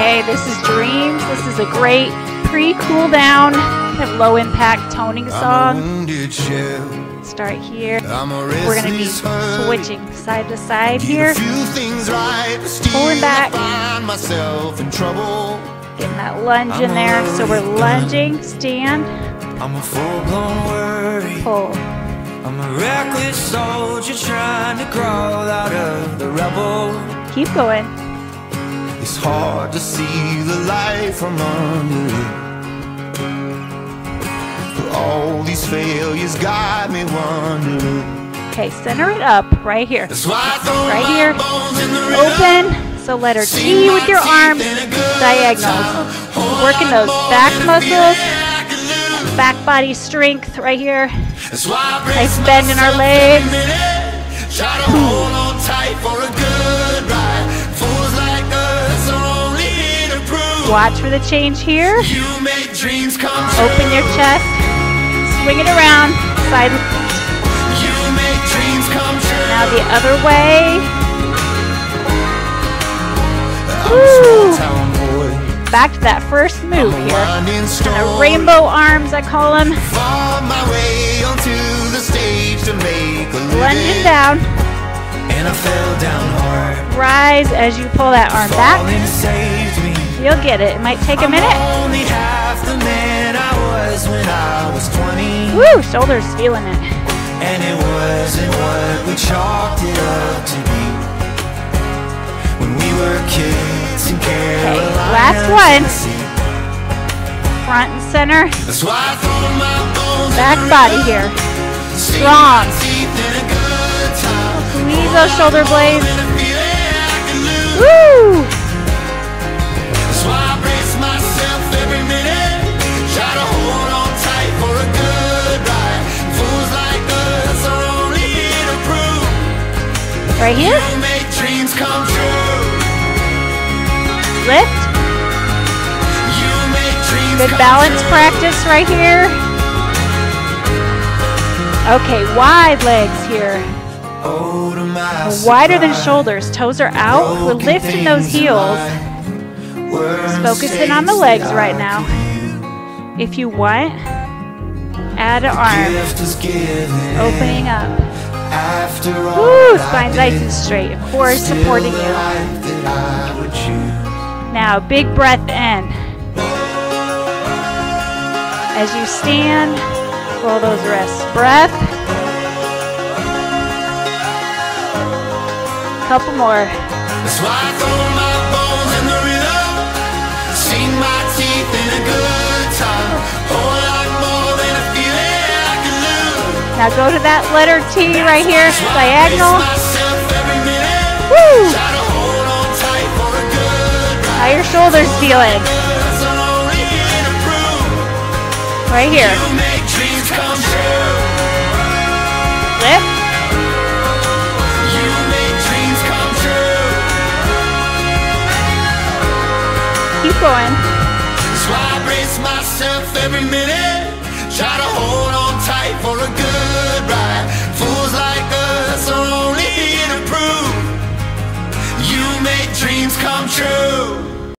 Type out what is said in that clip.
Okay, this is Dreams. This is a great pre-cool down, kind of low impact toning song. Start here. We're gonna be switching side to side here. Pulling back. Getting that lunge in there. So we're lunging, stand, I'm a full-blown worry. pull. I'm a reckless soldier trying to crawl out of the rubble. Keep going. It's hard to see the light from under it. But all these failures got me wondering. Okay, center it up right here. That's why I throw Right here. bones in the river. Open. So letter T with your arms, diagonals. Working those back muscles, back body strength right here. That's why I brace Nice bend in our legs. every Watch for the change here. you make dreams come true. Open your chest. Swing it around. Side. You make dreams come true. Now the other way. Woo. small town boy. Back to that first move here. of rainbow arms, I call them. Fought my way onto the stage to make a Lunging down. And I fell down hard. Rise as you pull that arm back. Falling saved me. You'll get it. It might take a minute. only half the man I was when I was 20. Woo, shoulders feeling it. And it wasn't what we chalked it up to be. When we were kids in Carolina. last one. Front and center. That's why I throw my bones Back body here. Strong. my teeth in a good time. Squeeze those shoulder blades. And a feeling I can lose. Woo! Right here. you make dreams come true. Lift. You make dreams Good balance practice right here. Okay, wide legs here. Wider than shoulders. Toes are out. We're lifting those heels. were Focusing on the legs right now. If you want, add an arm. Gift is given Opening up. After all Woo! Spine's nice and straight. Of course, supporting you. life that I would choose. Now, big breath in. As you stand, roll those wrists. Breath. Couple more. That's why I throw my bones in the river. Sink my teeth in a good Now go to that letter T right here, diagonal. Woo! How your shoulders feeling? Right here. Lift. Keep going. Why I brace myself every minute. Try to hold on tight for a good